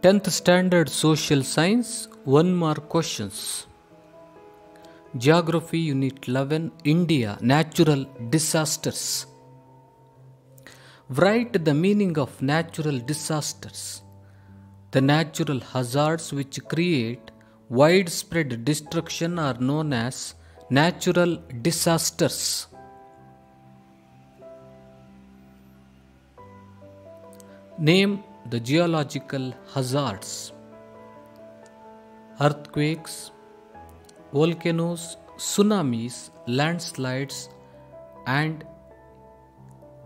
10th Standard Social Science, 1 mark questions. Geography Unit 11 India Natural Disasters. Write the meaning of natural disasters. The natural hazards which create widespread destruction are known as natural disasters. Name the geological hazards earthquakes, volcanoes, tsunamis, landslides, and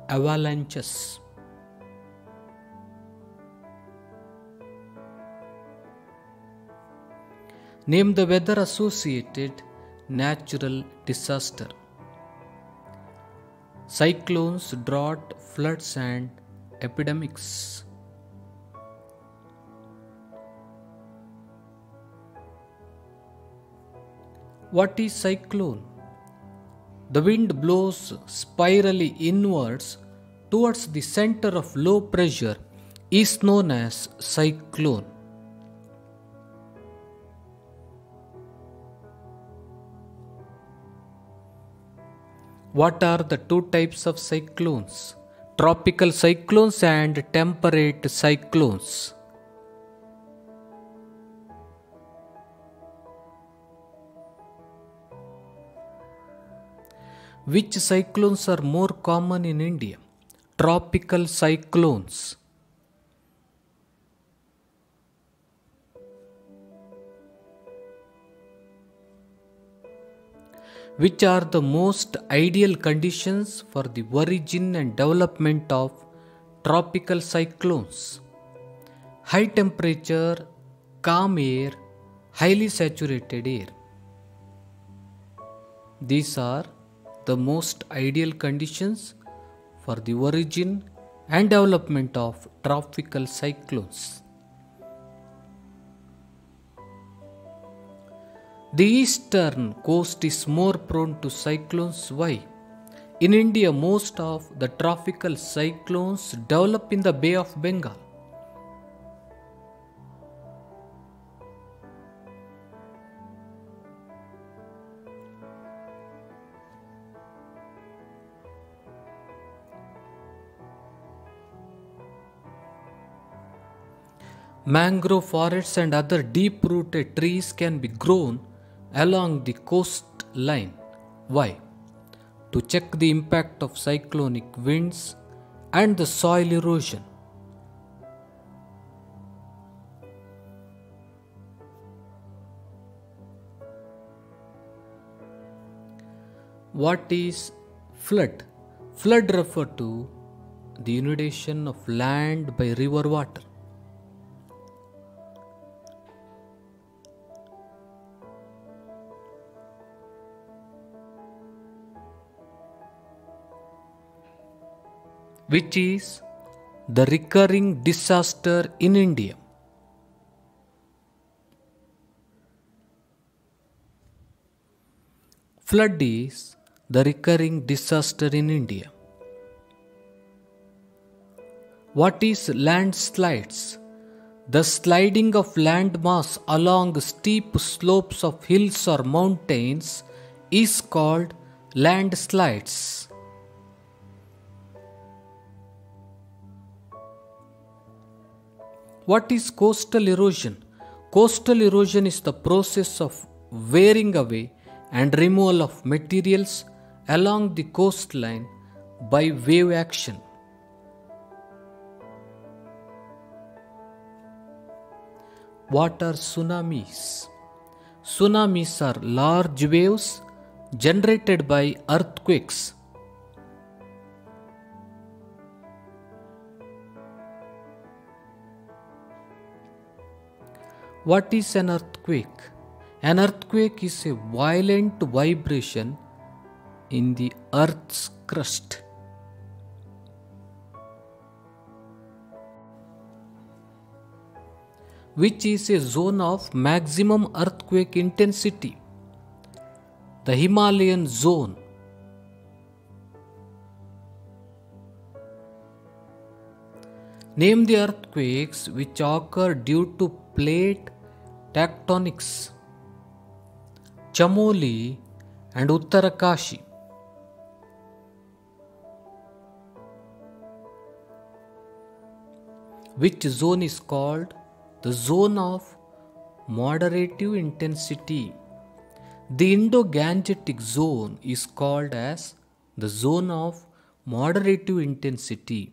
avalanches. Name the weather associated natural disaster. Cyclones, drought, floods, and epidemics. What is cyclone? The wind blows spirally inwards towards the center of low pressure is known as cyclone. What are the two types of cyclones? Tropical cyclones and temperate cyclones. Which cyclones are more common in India? Tropical cyclones. Which are the most ideal conditions for the origin and development of tropical cyclones? High temperature, calm air, highly saturated air. These are the most ideal conditions for the origin and development of tropical cyclones. The eastern coast is more prone to cyclones. Why? In India, most of the tropical cyclones develop in the Bay of Bengal. Mangrove forests and other deep rooted trees can be grown along the coastline. Why? To check the impact of cyclonic winds and the soil erosion. What is flood? Flood refer to the inundation of land by river water. Which is the recurring disaster in India. Flood is the recurring disaster in India. What is landslides? The sliding of landmass along steep slopes of hills or mountains is called landslides. What is coastal erosion? Coastal erosion is the process of wearing away and removal of materials along the coastline by wave action. What are tsunamis? Tsunamis are large waves generated by earthquakes What is an earthquake? An earthquake is a violent vibration in the earth's crust. Which is a zone of maximum earthquake intensity? The Himalayan zone. Name the earthquakes which occur due to plate tectonics. Chamoli and Uttarakashi. Which zone is called the zone of moderative intensity? The Indo Gangetic zone is called as the zone of moderative intensity.